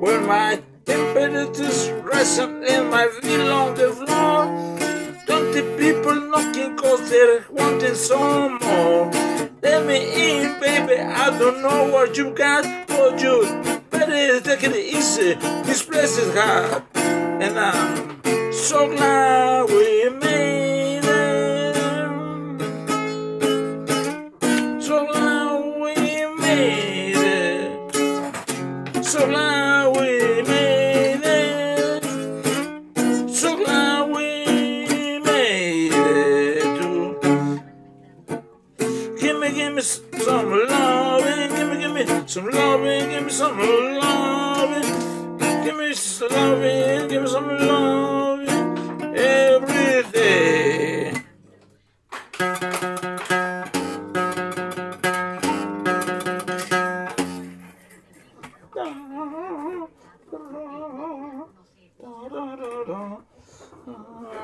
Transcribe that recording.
When my temperature's rising and my feel on the cause they're wanting some more. Let me in, baby, I don't know what you got for you. Better take it easy, this place is hot. And I'm so glad we made it. So glad we made it. So glad we me some loving, give me, give me some loving, give me some loving, give me some loving, give me some loving every day. Da, da, da,